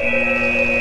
Música